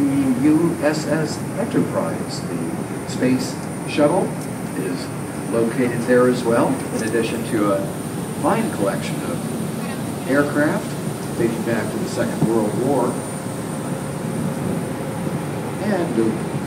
the USS Enterprise. The space shuttle is located there as well, in addition to a fine collection of aircraft dating back to the Second World War. And